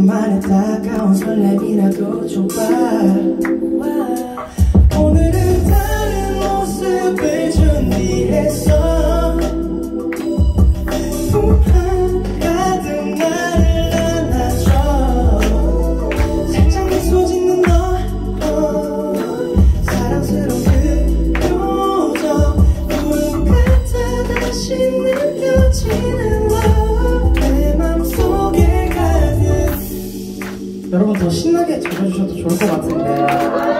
오랜만에 다가온 설렘이라도 좋아 더 신나게 잡아주셔도 좋을 것 같은데